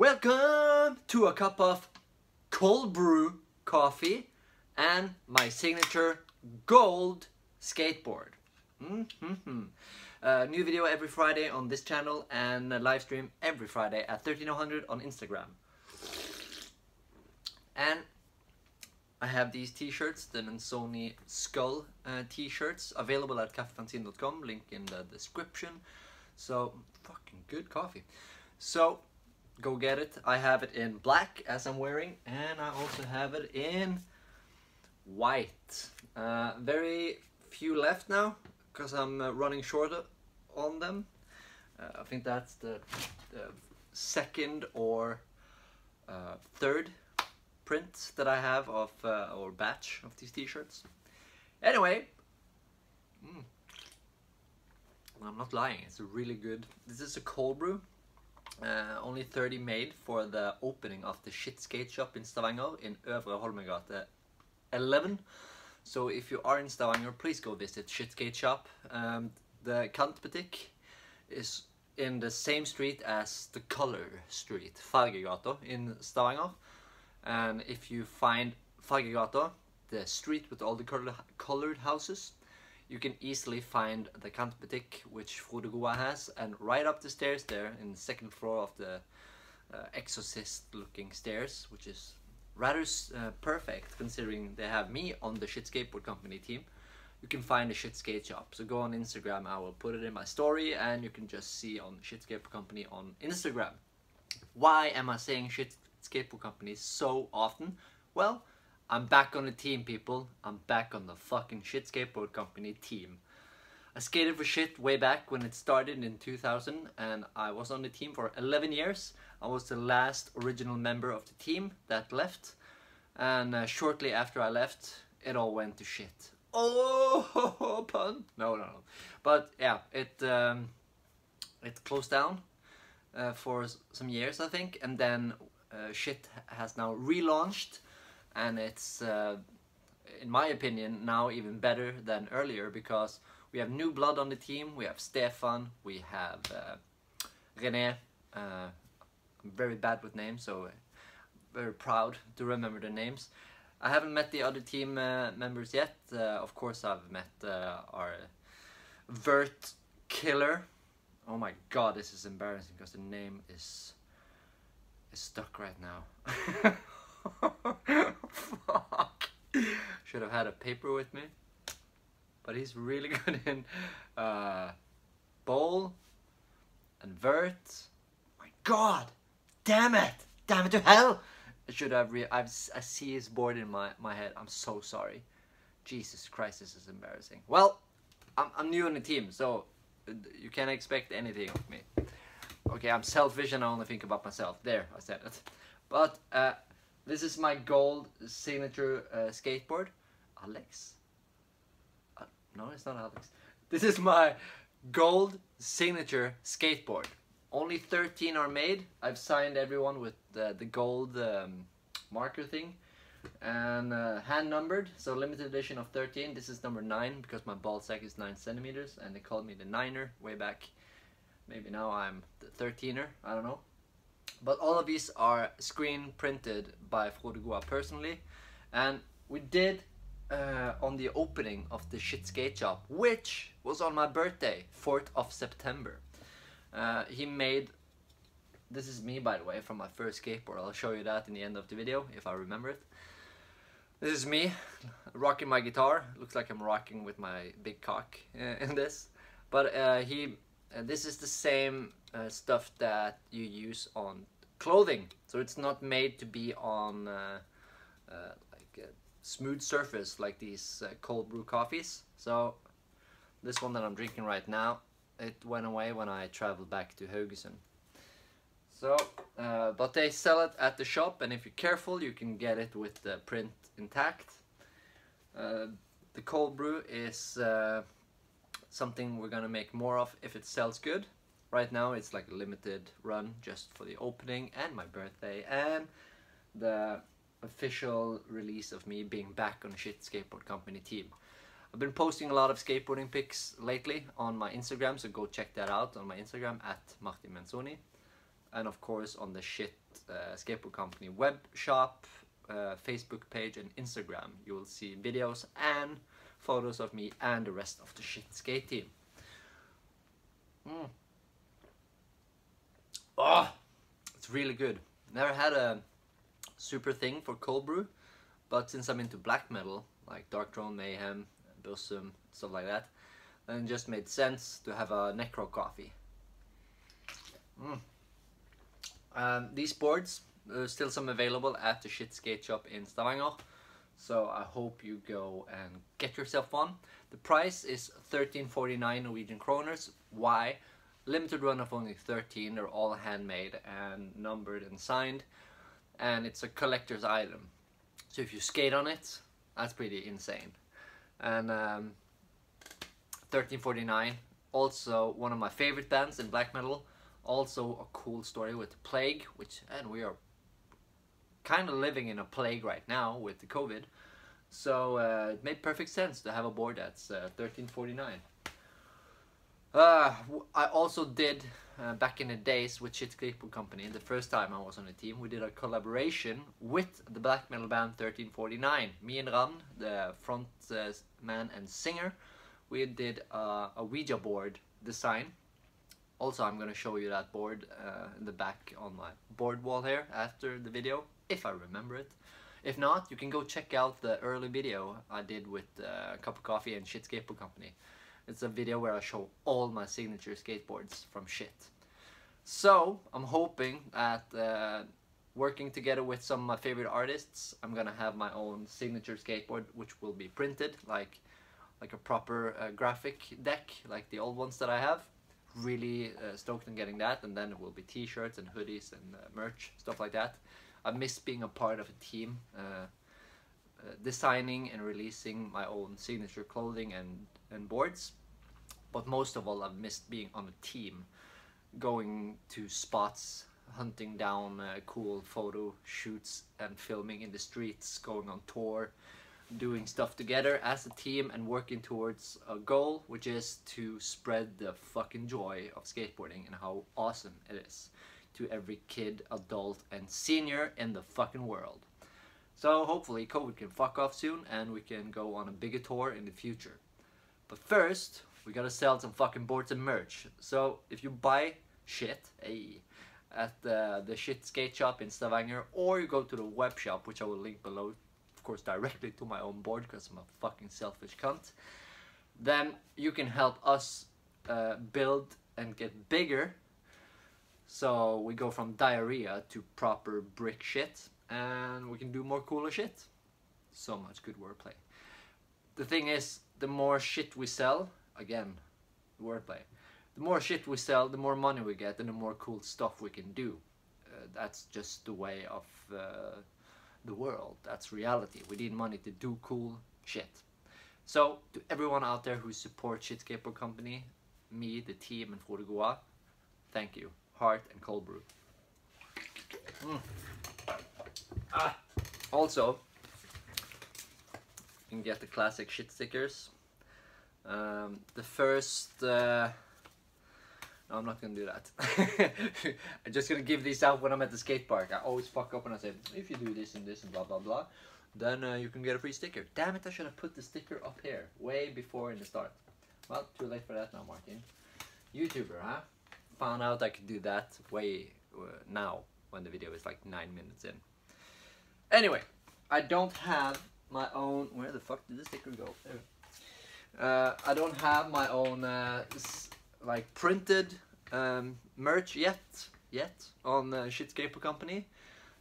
Welcome to a cup of cold brew coffee and my signature gold skateboard. Mm-hmm. Uh, new video every Friday on this channel and live stream every Friday at 1300 on Instagram. And I have these t-shirts, the Sony Skull uh, t-shirts, available at kaffifanzine.com, link in the description. So, fucking good coffee. So, go get it. I have it in black, as I'm wearing, and I also have it in white. Uh, very few left now, because I'm uh, running short on them. Uh, I think that's the, the second or uh, third print that I have of uh, or batch of these t-shirts. Anyway, mm, I'm not lying. It's a really good. This is a cold brew. Uh, only 30 made for the opening of the shit skate shop in Stavanger in Øvre Holmegate 11. So if you are in Stavanger, please go visit Shit Skate Shop. Um, the Kantbutikk is in the same street as the Color Street, Fargegata in Stavanger. And if you find Fargegata, the street with all the colored houses, you can easily find the Kantbutikk, which Frode Goa has, and right up the stairs there, in the second floor of the uh, exorcist-looking stairs, which is rather uh, perfect considering they have me on the Shit Skateboard Company team. You can find the Shit Skate Shop. So go on Instagram, I will put it in my story, and you can just see on Shit Skateboard Company on Instagram. Why am I saying Shit skateboard companies so often? Well, I'm back on the team, people. I'm back on the fucking shit skateboard company team. I skated for shit way back when it started in 2000 and I was on the team for 11 years. I was the last original member of the team that left and uh, shortly after I left it all went to shit. Oh, pun? No, no, no. But yeah, it um, it closed down uh, for some years I think and then uh, shit has now relaunched and it's uh, in my opinion now even better than earlier because we have new blood on the team. We have Stefan. We have uh, René. Uh, I'm very bad with names so very proud to remember the names. I haven't met the other team uh, members yet. Uh, of course I've met our Vert Killer. Oh my god this is embarrassing because the name is is stuck right now. Fuck. Should have had a paper with me. But he's really good in uh, bowl and vert. My god! Damn it! Damn it to hell! I should have re I've, I see his board in my, my head. I'm so sorry. Jesus Christ, this is embarrassing. Well, I'm, I'm new on the team, so uh, you can't expect anything of me. Okay, I'm selfish and I only think about myself. There, I said it. But uh, this is my gold signature uh, skateboard. Alex? Uh, no, it's not Alex. This is my gold signature skateboard. Only 13 are made. I've signed everyone with the, the gold um, marker thing and uh, hand numbered so limited edition of 13 this is number 9 because my ball sack is 9 centimeters and they called me the niner way back maybe now I'm the 13er, I don't know. But all of these are screen printed by Frode Goa personally. And we did uh, on the opening of the Shit Skate Shop, which was on my birthday, 4th of September. Uh, he made, this is me by the way, from my first skateboard. I'll show you that in the end of the video, if I remember it. This is me, rocking my guitar. Looks like I'm rocking with my big cock uh, in this. But uh, he and this is the same uh, stuff that you use on clothing. So it's not made to be on uh, uh, like a smooth surface like these uh, cold brew coffees. So this one that I'm drinking right now it went away when I traveled back to Haugesund. So uh, but they sell it at the shop and if you're careful you can get it with the print intact. Uh, the cold brew is something we're gonna make more of if it sells good. Right now it's like a limited run just for the opening and my birthday and the official release of me being back on the Shit Skateboard Company team. I've been posting a lot of skateboarding pics lately on my Instagram, so go check that out on my Instagram at Martin Mentzoni. and of course on the shit uh, skateboard company web shop, uh, Facebook page, and Instagram. You will see videos and photos of me and the rest of the shit skate team. Mm. Oh, it's really good. Never had a super thing for cold brew, but since I'm into black metal, like Darkthrone, Mayhem, Burzum, stuff like that, then it just made sense to have a Necro coffee. Mm. Um, these boards, there's still some available at the Shit Skate Shop in Stavanger. So I hope you go and get yourself one. The price is 13.49 Norwegian kroners. Why? Limited run of only 13. They're all handmade and numbered and signed. And it's a collector's item. So if you skate on it, that's pretty insane. And um, 1349, also one of my favorite bands in black metal. Also a cool story with Plague, which and we are kind of living in a plague right now with the COVID. So uh, it made perfect sense to have a board that's uh, 1349. Uh, I also did uh, back in the days with Shit Skateboard Company. The first time I was on the team, we did a collaboration with the black metal band 1349. Me and Ravn, the front man and singer, we did uh, a Ouija board design. Also, I'm gonna show you that board uh, in the back on my board wall here after the video, if I remember it. If not, you can go check out the early video I did with uh, Cup of Coffee and Shit Skateboard Company. It's a video where I show all my signature skateboards from Shit. So, I'm hoping that uh, working together with some of my favorite artists, I'm gonna have my own signature skateboard which will be printed like like a proper uh, graphic deck like the old ones that I have. Really uh, stoked on getting that and then it will be t-shirts and hoodies and uh, merch, stuff like that. I miss being a part of a team, uh, uh, designing and releasing my own signature clothing and, and boards. But most of all, I've missed being on a team, going to spots, hunting down uh, cool photo shoots and filming in the streets, going on tour, doing stuff together as a team and working towards a goal, which is to spread the fucking joy of skateboarding and how awesome it is to every kid, adult, and senior in the fucking world. So hopefully COVID can fuck off soon and we can go on a bigger tour in the future. But first, we gotta sell some fucking boards and merch. So if you buy shit, hey, at the, the shit skate shop in Stavanger, or you go to the web shop, which I will link below, of course, directly to my own board because I'm a fucking selfish cunt, then you can help us uh, build and get bigger so we go from diarrhea to proper brick shit and we can do more cooler shit. So much good wordplay. The thing is, the more shit we sell, again, wordplay, the more shit we sell, the more money we get and the more cool stuff we can do. Uh, that's just the way of uh, the world. That's reality. We need money to do cool shit. So, to everyone out there who supports Shit Skateboard Company, me, the team, and Frode Goa, thank you heart, and cold brew. Mm. Ah. Also, you can get the classic shit stickers. Um, the first... Uh, no, I'm not gonna do that. I'm just gonna give these out when I'm at the skate park. I always fuck up and I say, if you do this and this and blah blah blah, then uh, you can get a free sticker. Damn it, I should have put the sticker up here, way before in the start. Well, too late for that now, Martin. YouTuber, huh? found out I could do that way uh, now when the video is like nine minutes in. Anyway, I don't have my own. Where the fuck did the sticker go? Uh, I don't have my own uh, like printed um, merch yet yet on uh, Shit Skateboard Company.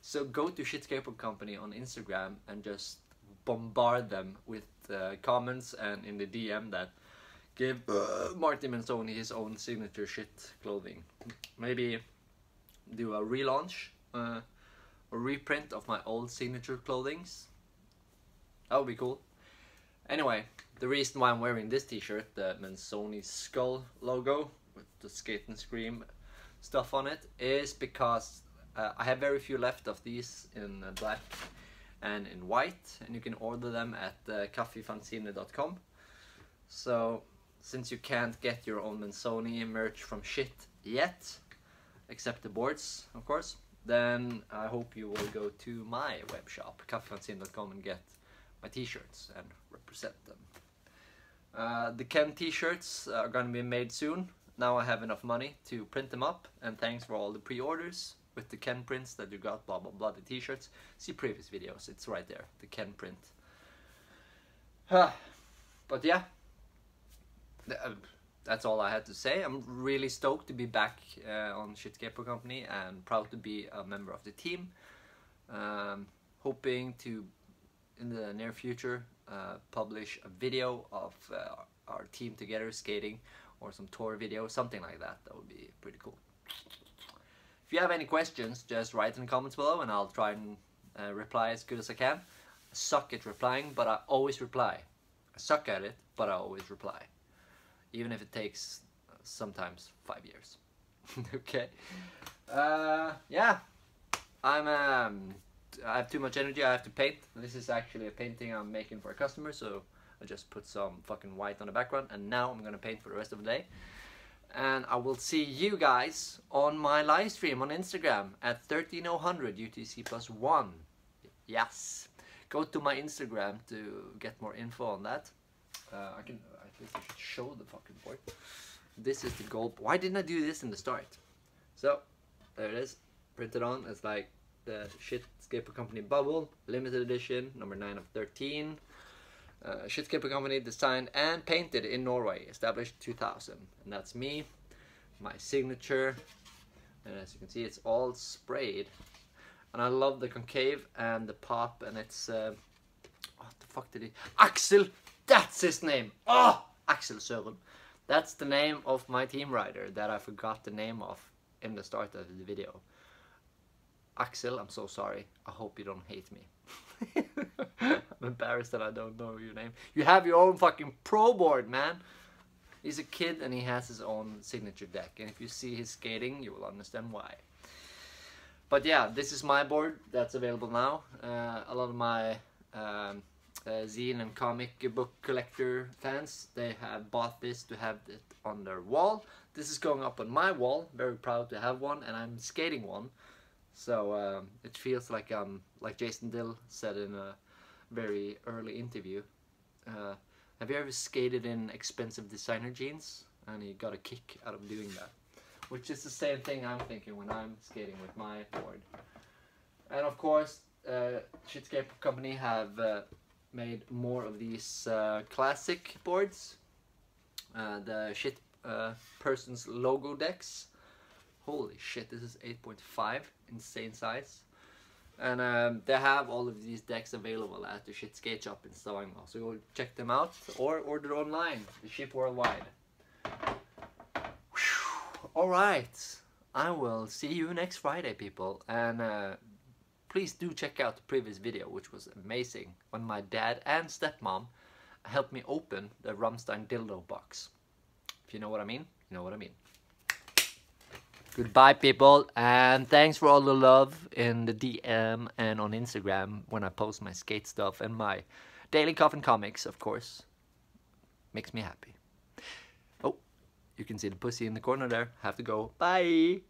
So go to Shit Skateboard Company on Instagram and just bombard them with uh, comments and in the DM that give uh, Martin Mentzoni his own signature shit clothing. Maybe do a relaunch, uh, a reprint of my old signature clothings. That would be cool. Anyway, the reason why I'm wearing this t-shirt, the Mentzoni skull logo with the skate and scream stuff on it, is because uh, I have very few left of these in uh, black and in white, and you can order them at uh. So since you can't get your own Mentzoni merch from shit yet, except the boards, of course, then I hope you will go to my web shop, kaffifanzine.com, and get my t-shirts and represent them. Uh, the Ken t-shirts are gonna be made soon. Now I have enough money to print them up, and thanks for all the pre-orders with the Ken prints that you got, blah blah blah, the t-shirts. See previous videos, it's right there, the Ken print. but yeah, uh, that's all I had to say. I'm really stoked to be back uh, on Shit Skateboard Company and proud to be a member of the team. Um, hoping to, in the near future, publish a video of uh, our team together skating or some tour video, something like that. That would be pretty cool. If you have any questions, just write in the comments below and I'll try and uh, reply as good as I can. I suck at replying, but I always reply. I suck at it, but I always reply. Even if it takes uh, sometimes five years. okay. Uh, yeah. I'm um, I have too much energy. I have to paint. This is actually a painting I'm making for a customer, so I just put some fucking white on the background, and now I'm gonna paint for the rest of the day and I will see you guys on my live stream on Instagram at 13000 UTC plus one. Yes, go to my Instagram to get more info on that. Uh, I can. I think I should show the fucking board. This is the gold. Why didn't I do this in the start? So there it is, printed on. It's like the shit skateboard company bubble, limited edition, number nine of thirteen. Uh, Shit Skateboard Company designed and painted in Norway, established 2000. And that's me, my signature. And as you can see, it's all sprayed. And I love the concave and the pop, and it's. Uh, what the fuck did he. Axel! That's his name! Oh! Axel Søren. That's the name of my team rider that I forgot the name of in the start of the video. Axel, I'm so sorry. I hope you don't hate me. I'm embarrassed that I don't know your name. You have your own fucking pro board, man. He's a kid and he has his own signature deck. And if you see his skating, you will understand why. But yeah, this is my board that's available now. Uh, a lot of my um, uh, zine and comic book collector fans, they have bought this to have it on their wall. This is going up on my wall. Very proud to have one, and I'm skating one. So um, it feels like um like Jason Dill said in a very early interview. Uh, have you ever skated in expensive designer jeans? And he got a kick out of doing that. Which is the same thing I'm thinking when I'm skating with my board. And of course, uh, Shit Skateboard Company have uh, made more of these uh, classic boards. Uh, the Shit uh, Person's logo decks. Holy shit, this is 8.5 insane size. And um, they have all of these decks available at the Shit Skate Shop in Stavanger. So go check them out or order online. They ship worldwide. Alright, I will see you next Friday, people. And uh, please do check out the previous video, which was amazing. When my dad and stepmom helped me open the Rammstein dildo box. If you know what I mean, you know what I mean. Goodbye, people, and thanks for all the love in the DM and on Instagram when I post my skate stuff and my daily coffin comics, of course. Makes me happy. Oh, you can see the pussy in the corner there. Have to go. Bye.